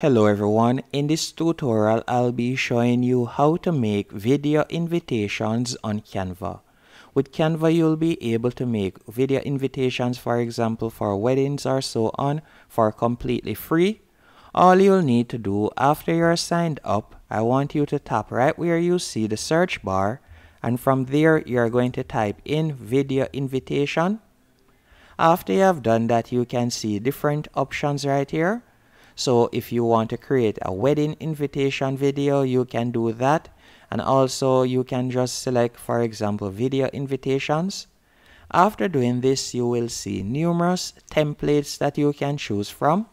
Hello everyone, in this tutorial I'll be showing you how to make video invitations on Canva. With Canva you'll be able to make video invitations for example for weddings or so on for completely free. All you'll need to do after you're signed up, I want you to tap right where you see the search bar and from there you're going to type in video invitation. After you have done that you can see different options right here so if you want to create a wedding invitation video, you can do that. And also you can just select, for example, video invitations. After doing this, you will see numerous templates that you can choose from.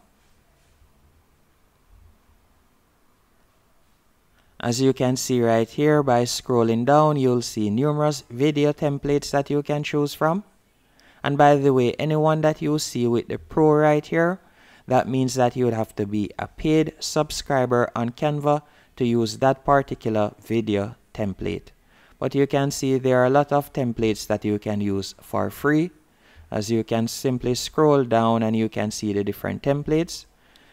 As you can see right here, by scrolling down, you'll see numerous video templates that you can choose from. And by the way, anyone that you see with the pro right here, that means that you would have to be a paid subscriber on Canva to use that particular video template. But you can see there are a lot of templates that you can use for free. As you can simply scroll down and you can see the different templates.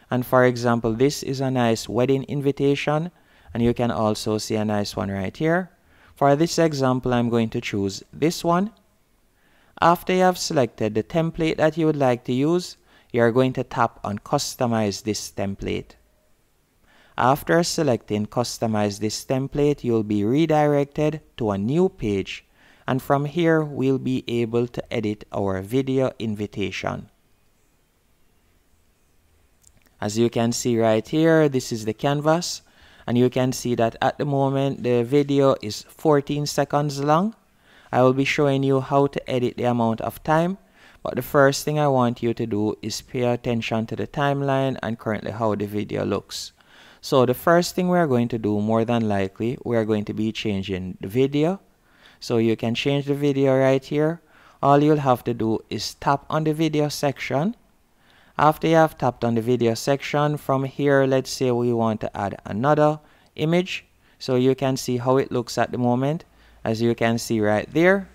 And for example, this is a nice wedding invitation. And you can also see a nice one right here. For this example, I'm going to choose this one. After you have selected the template that you would like to use, you're going to tap on customize this template. After selecting customize this template, you'll be redirected to a new page and from here we'll be able to edit our video invitation. As you can see right here, this is the canvas and you can see that at the moment the video is 14 seconds long. I will be showing you how to edit the amount of time but the first thing I want you to do is pay attention to the timeline and currently how the video looks. So the first thing we're going to do more than likely, we're going to be changing the video. So you can change the video right here. All you'll have to do is tap on the video section. After you have tapped on the video section, from here, let's say we want to add another image. So you can see how it looks at the moment. As you can see right there,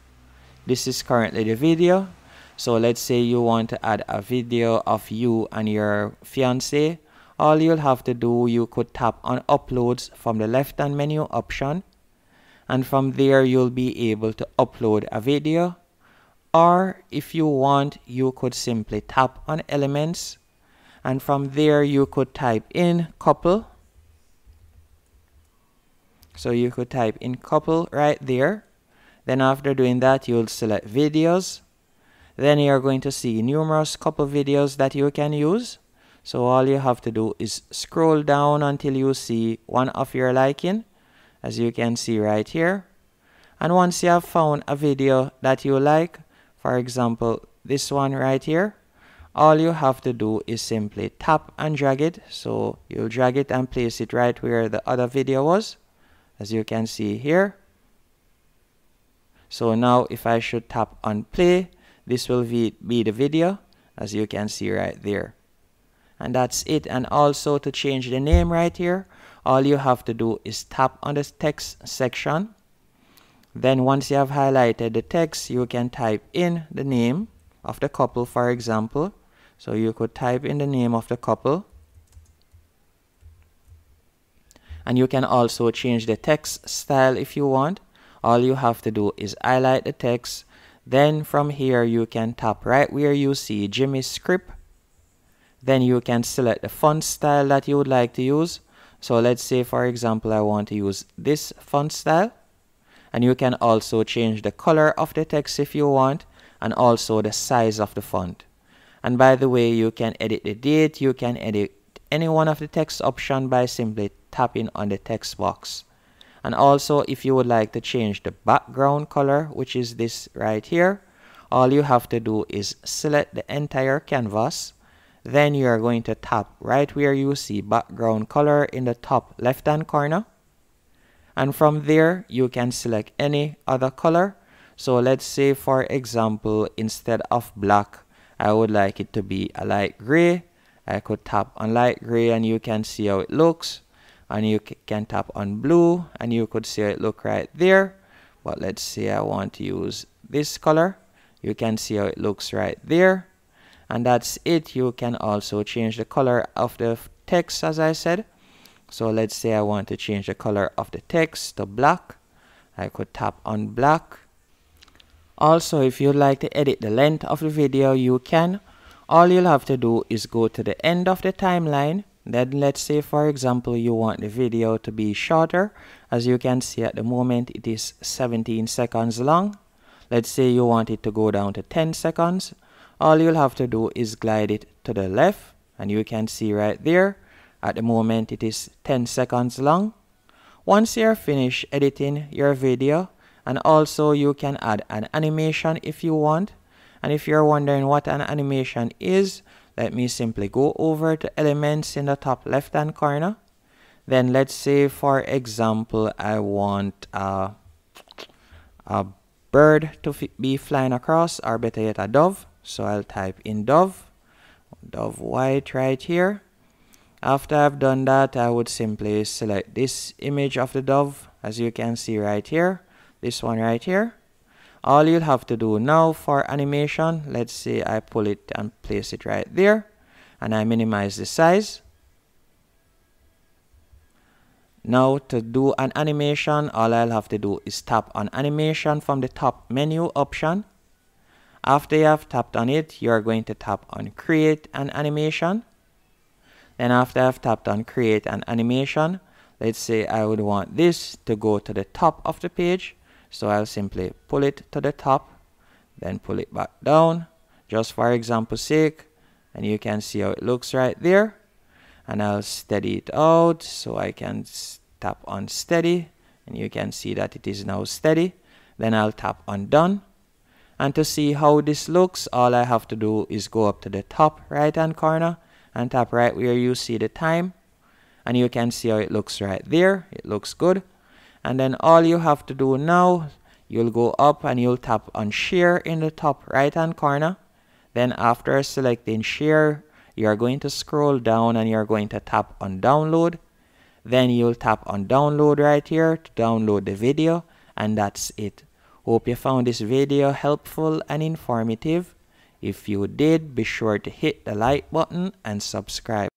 this is currently the video. So let's say you want to add a video of you and your fiance. All you'll have to do, you could tap on uploads from the left hand menu option. And from there, you'll be able to upload a video. Or if you want, you could simply tap on elements. And from there, you could type in couple. So you could type in couple right there. Then after doing that, you'll select videos then you're going to see numerous couple videos that you can use. So all you have to do is scroll down until you see one of your liking, as you can see right here. And once you have found a video that you like, for example, this one right here, all you have to do is simply tap and drag it. So you'll drag it and place it right where the other video was, as you can see here. So now if I should tap on play, this will be, be the video as you can see right there. And that's it. And also to change the name right here, all you have to do is tap on the text section. Then once you have highlighted the text, you can type in the name of the couple, for example. So you could type in the name of the couple. And you can also change the text style if you want. All you have to do is highlight the text then from here you can tap right where you see Jimmy script. Then you can select the font style that you would like to use. So let's say for example I want to use this font style. And you can also change the color of the text if you want and also the size of the font. And by the way, you can edit the date, you can edit any one of the text option by simply tapping on the text box and also if you would like to change the background color which is this right here all you have to do is select the entire canvas. Then you are going to tap right where you see background color in the top left hand corner. And from there you can select any other color. So let's say for example instead of black I would like it to be a light gray. I could tap on light gray and you can see how it looks and you can tap on blue and you could see it look right there. But let's say I want to use this color. You can see how it looks right there. And that's it. You can also change the color of the text as I said. So let's say I want to change the color of the text to black. I could tap on black. Also if you'd like to edit the length of the video you can. All you'll have to do is go to the end of the timeline then let's say for example you want the video to be shorter. As you can see at the moment it is 17 seconds long. Let's say you want it to go down to 10 seconds. All you'll have to do is glide it to the left and you can see right there at the moment it is 10 seconds long. Once you're finished editing your video and also you can add an animation if you want. And if you're wondering what an animation is let me simply go over to elements in the top left hand corner. Then let's say for example I want a, a bird to be flying across or better yet a dove. So I'll type in dove. Dove white right here. After I've done that I would simply select this image of the dove as you can see right here. This one right here all you'll have to do now for animation let's say I pull it and place it right there and I minimize the size now to do an animation all I'll have to do is tap on animation from the top menu option after you have tapped on it, you're going to tap on create an animation. Then after I've tapped on create an animation, let's say I would want this to go to the top of the page. So I'll simply pull it to the top, then pull it back down, just for example's sake. And you can see how it looks right there. And I'll steady it out so I can tap on steady. And you can see that it is now steady. Then I'll tap on done and to see how this looks, all I have to do is go up to the top right hand corner and tap right where you see the time. And you can see how it looks right there. It looks good. And then all you have to do now, you'll go up and you'll tap on share in the top right hand corner. Then after selecting share, you're going to scroll down and you're going to tap on download. Then you'll tap on download right here to download the video and that's it. Hope you found this video helpful and informative. If you did, be sure to hit the like button and subscribe.